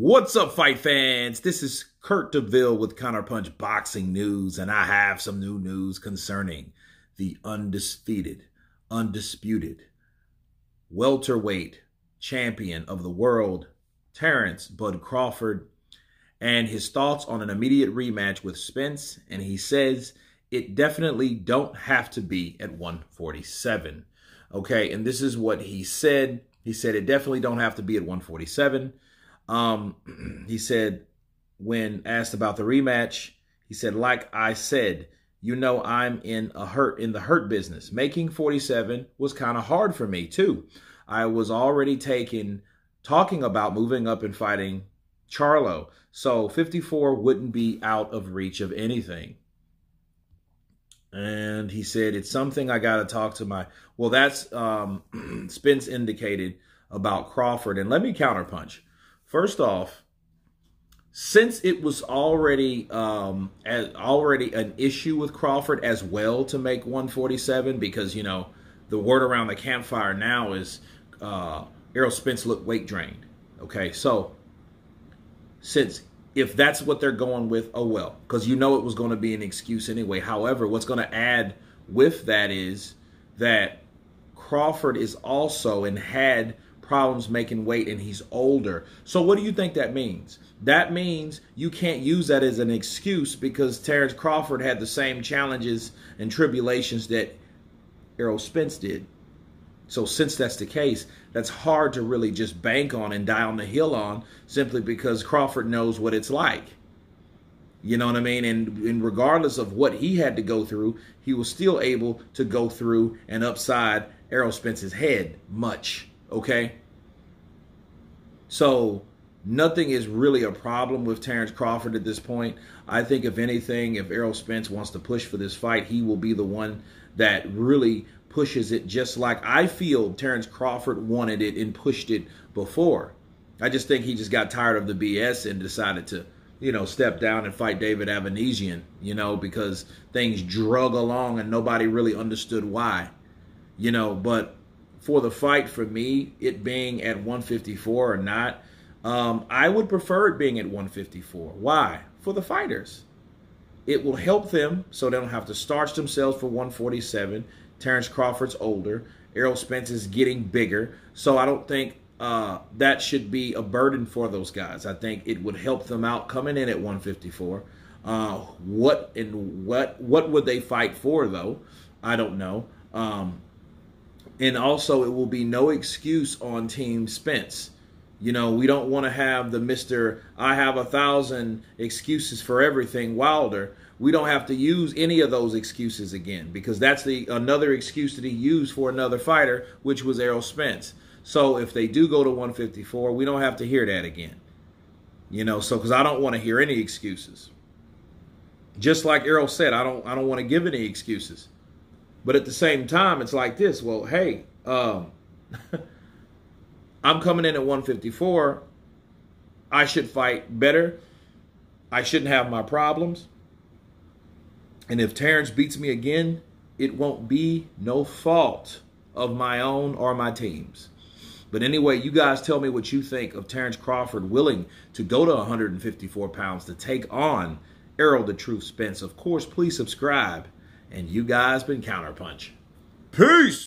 What's up, fight fans? This is Kurt DeVille with Counterpunch Boxing News, and I have some new news concerning the undisputed, undisputed welterweight champion of the world, Terence Bud Crawford, and his thoughts on an immediate rematch with Spence. And he says it definitely don't have to be at 147. Okay, and this is what he said. He said it definitely don't have to be at 147. Um, he said, when asked about the rematch, he said, like I said, you know, I'm in a hurt in the hurt business. Making 47 was kind of hard for me too. I was already taking talking about moving up and fighting Charlo. So 54 wouldn't be out of reach of anything. And he said, it's something I got to talk to my, well, that's um, Spence indicated about Crawford. And let me counterpunch. First off, since it was already um, already an issue with Crawford as well to make 147 because you know the word around the campfire now is uh, Errol Spence looked weight drained. Okay, so since if that's what they're going with, oh well, because you know it was going to be an excuse anyway. However, what's going to add with that is that Crawford is also and had problems making weight and he's older. So what do you think that means? That means you can't use that as an excuse because Terence Crawford had the same challenges and tribulations that Errol Spence did. So since that's the case, that's hard to really just bank on and die on the hill on simply because Crawford knows what it's like. You know what I mean? And, and regardless of what he had to go through, he was still able to go through and upside Errol Spence's head much. Okay? So nothing is really a problem with Terence Crawford at this point. I think if anything, if Errol Spence wants to push for this fight, he will be the one that really pushes it just like I feel Terence Crawford wanted it and pushed it before. I just think he just got tired of the BS and decided to, you know, step down and fight David Avanesyan, you know, because things drug along and nobody really understood why. You know, but for the fight for me, it being at 154 or not, um, I would prefer it being at 154. Why? For the fighters. It will help them so they don't have to starch themselves for 147. Terence Crawford's older. Errol Spence is getting bigger. So I don't think uh, that should be a burden for those guys. I think it would help them out coming in at 154. Uh, what and what what would they fight for though? I don't know. Um, and also, it will be no excuse on Team Spence. You know, we don't want to have the Mr. I have a thousand excuses for everything Wilder. We don't have to use any of those excuses again because that's the another excuse that he used for another fighter, which was Errol Spence. So if they do go to 154, we don't have to hear that again. You know, so because I don't want to hear any excuses. Just like Errol said, I don't I don't want to give any excuses. But at the same time, it's like this. Well, hey, um, I'm coming in at 154. I should fight better. I shouldn't have my problems. And if Terence beats me again, it won't be no fault of my own or my team's. But anyway, you guys tell me what you think of Terence Crawford willing to go to 154 pounds to take on Errol the Truth Spence. Of course, please subscribe and you guys been Counterpunch. Peace!